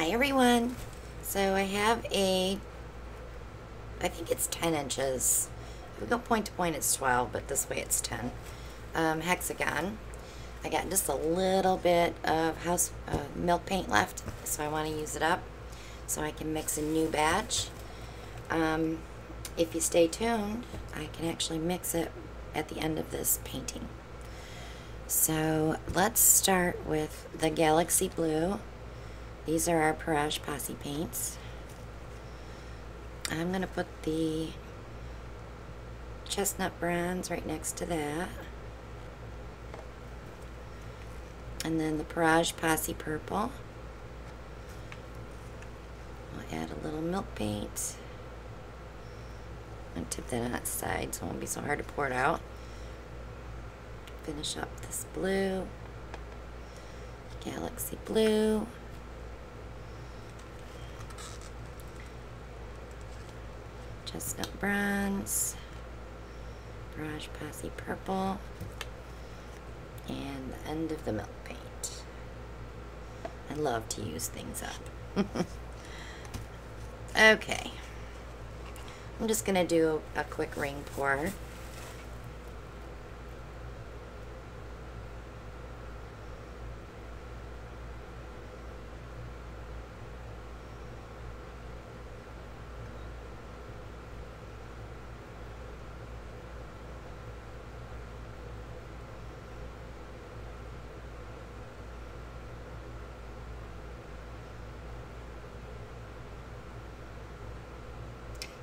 Hi everyone. So I have a, I think it's 10 inches. If we go point to point it's 12, but this way it's 10. Um, hexagon. I got just a little bit of house uh, milk paint left, so I want to use it up so I can mix a new batch. Um, if you stay tuned, I can actually mix it at the end of this painting. So let's start with the Galaxy Blue. These are our Pourage Posse paints. I'm going to put the chestnut bronze right next to that. And then the Pourage Posse purple. I'll add a little milk paint. And tip that on its side so it won't be so hard to pour it out. Finish up this blue. Galaxy blue. Chestnut bronze, Pourage Posse purple, and the end of the milk paint. I love to use things up. okay. I'm just going to do a quick ring pour.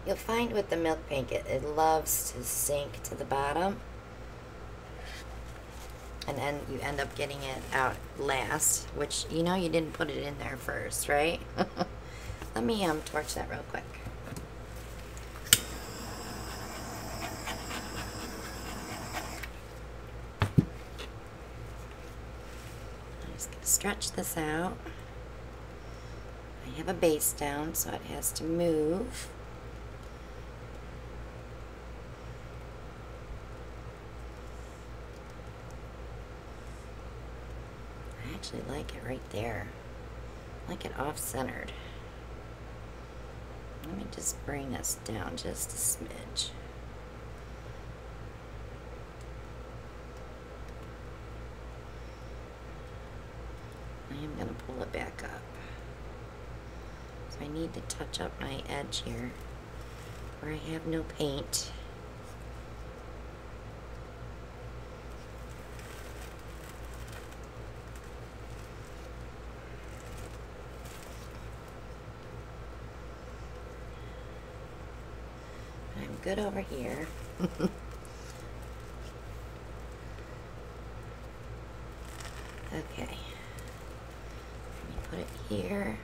You'll find with the milk paint, it, it loves to sink to the bottom. And then you end up getting it out last, which you know you didn't put it in there first, right? Let me um, torch that real quick. I'm just going to stretch this out. I have a base down, so it has to move. Actually like it right there. I like it off-centered. Let me just bring this down just a smidge. I am going to pull it back up. So I need to touch up my edge here where I have no paint. Good over here. okay. Let me put it here.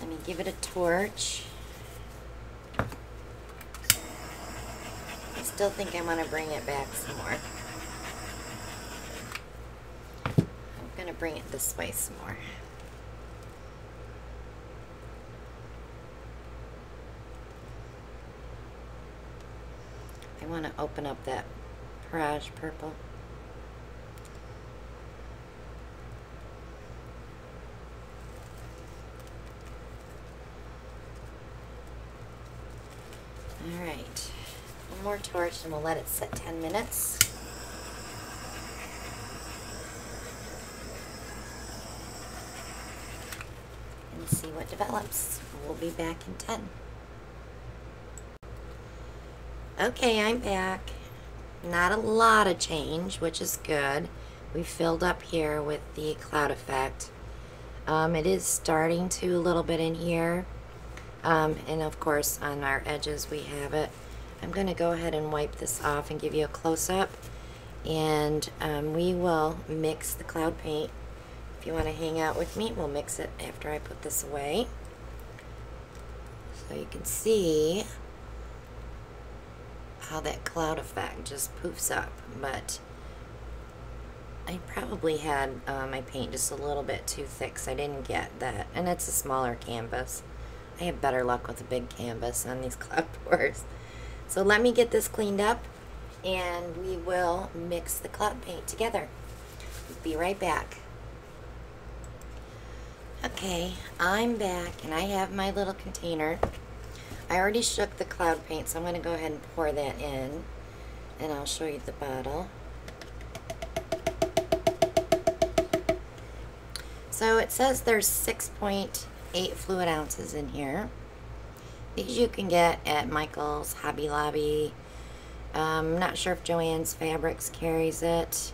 Let me give it a torch. I still think I want to bring it back some more. I'm going to bring it this way some more. I want to open up that Pourage purple. Alright, one more torch and we'll let it set 10 minutes. And see what develops. We'll be back in 10. Okay, I'm back. Not a lot of change, which is good. We filled up here with the cloud effect. Um, it is starting to a little bit in here. Um, and of course on our edges we have it. I'm going to go ahead and wipe this off and give you a close-up. And um, we will mix the cloud paint. If you want to hang out with me, we'll mix it after I put this away. So you can see how that cloud effect just poofs up, but I probably had uh, my paint just a little bit too thick, so I didn't get that. And it's a smaller canvas. I have better luck with a big canvas on these cloud pours. So let me get this cleaned up, and we will mix the cloud paint together. Be right back. Okay, I'm back and I have my little container. I already shook the cloud paint, so I'm going to go ahead and pour that in. And I'll show you the bottle. So it says there's 6.8 fluid ounces in here. These you can get at Michael's, Hobby Lobby. Um, I'm not sure if Joann's Fabrics carries it.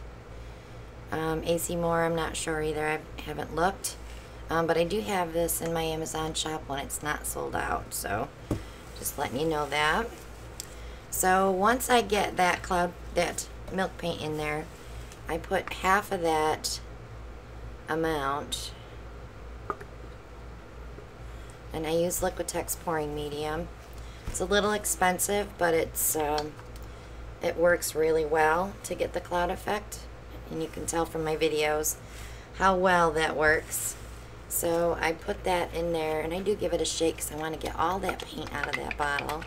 Um, AC Moore, I'm not sure either. I haven't looked. Um, but I do have this in my Amazon shop when it's not sold out. So just letting you know that. So once I get that cloud, that milk paint in there, I put half of that amount and I use Liquitex pouring medium. It's a little expensive, but it's um, it works really well to get the cloud effect. And you can tell from my videos how well that works. So I put that in there, and I do give it a shake because I want to get all that paint out of that bottle.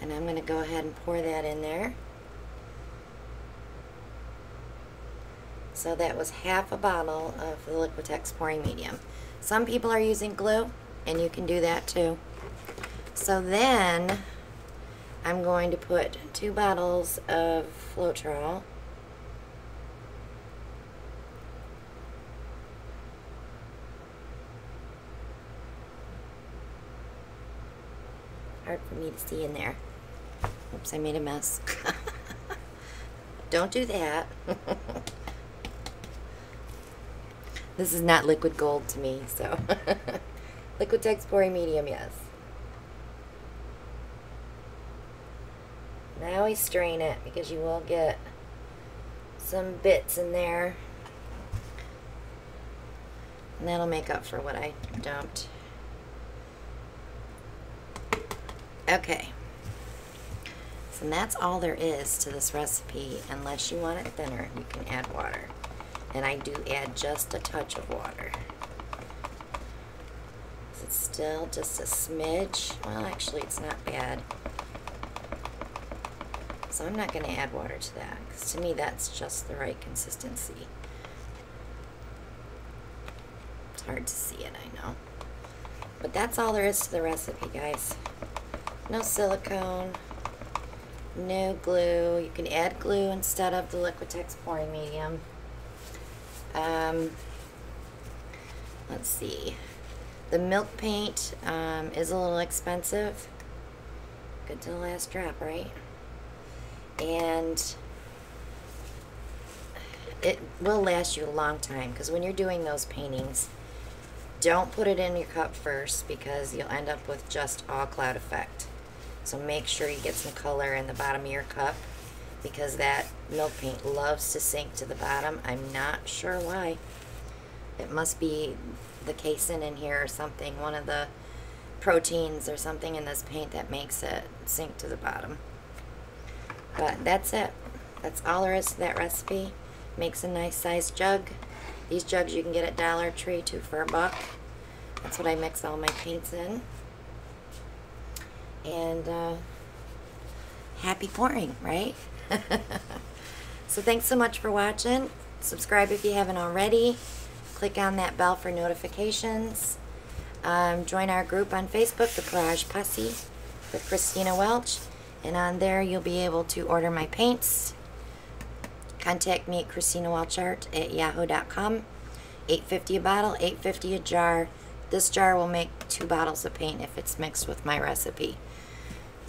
And I'm going to go ahead and pour that in there. So that was half a bottle of the Liquitex pouring medium. Some people are using glue, and you can do that too. So then, I'm going to put two bottles of Floetrol. To see in there. Oops, I made a mess. Don't do that. this is not liquid gold to me, so. Liquitex pouring medium, yes. I always strain it because you will get some bits in there. And that'll make up for what I dumped. Okay. So that's all there is to this recipe. Unless you want it thinner, you can add water. And I do add just a touch of water. It's still just a smidge. Well, actually, it's not bad. So I'm not going to add water to that because to me that's just the right consistency. It's hard to see it, I know. But that's all there is to the recipe, guys. No silicone, no glue. You can add glue instead of the Liquitex pouring medium. Um, let's see. The milk paint um, is a little expensive. Good to the last drop, right? and it will last you a long time because when you're doing those paintings don't put it in your cup first because you'll end up with just all cloud effect so make sure you get some color in the bottom of your cup because that milk paint loves to sink to the bottom I'm not sure why it must be the casein in here or something one of the proteins or something in this paint that makes it sink to the bottom but that's it. That's all there is to that recipe. Makes a nice sized jug. These jugs you can get at Dollar Tree, two for a buck. That's what I mix all my paints in. And uh, happy pouring, right? so thanks so much for watching. Subscribe if you haven't already. Click on that bell for notifications. Um, join our group on Facebook, The Pourage Posse, with Christina Welch. And on there, you'll be able to order my paints. Contact me at christinawelchart at yahoo.com. 850 a bottle, 850 a jar. This jar will make two bottles of paint if it's mixed with my recipe.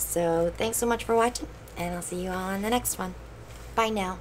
So thanks so much for watching, and I'll see you all on the next one. Bye now.